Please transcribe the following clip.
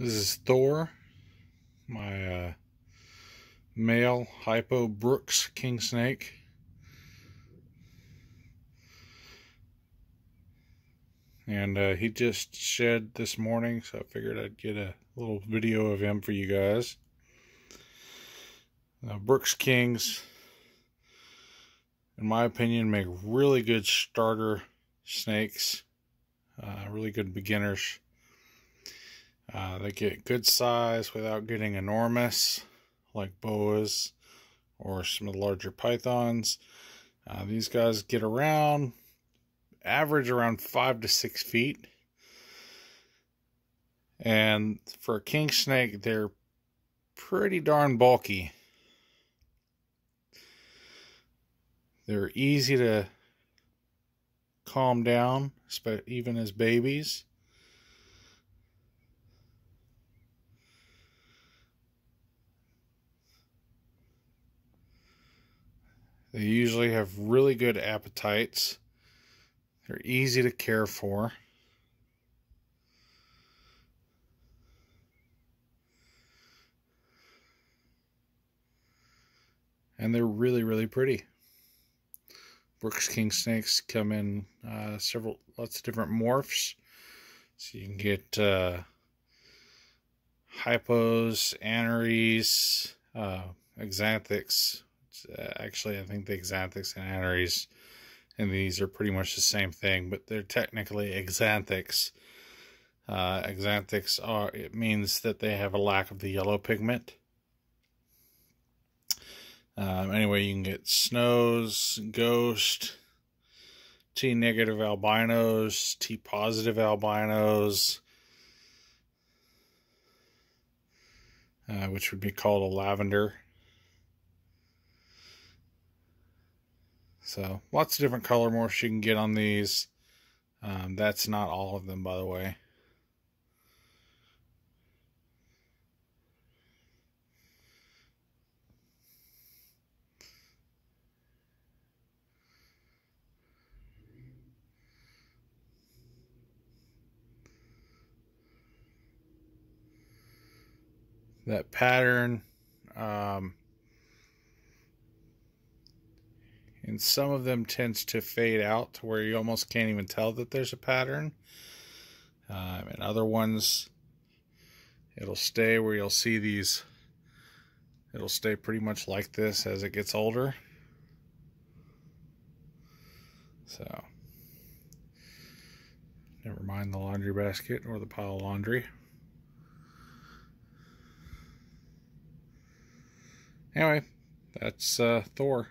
This is Thor, my uh, male hypo Brooks king snake. And uh, he just shed this morning, so I figured I'd get a little video of him for you guys. Uh, Brooks Kings, in my opinion, make really good starter snakes, uh, really good beginners. Uh, they get good size without getting enormous, like boas or some of the larger pythons. Uh, these guys get around, average around five to six feet. And for a king snake, they're pretty darn bulky. They're easy to calm down, even as babies. They usually have really good appetites. They're easy to care for. And they're really, really pretty. Brooks King snakes come in uh, several, lots of different morphs. So you can get uh, hypos, aneries, uh, xanthics, uh, actually, I think the Xanthics and Aneries and these are pretty much the same thing, but they're technically Xanthics. Uh, Xanthics are, it means that they have a lack of the yellow pigment. Um, anyway, you can get snows, ghost, T negative albinos, T positive albinos, uh, which would be called a lavender. So lots of different color morphs you can get on these. Um, that's not all of them, by the way. That pattern, um, and some of them tends to fade out to where you almost can't even tell that there's a pattern. Um, and other ones, it'll stay where you'll see these, it'll stay pretty much like this as it gets older. So, never mind the laundry basket or the pile of laundry. Anyway, that's uh, Thor.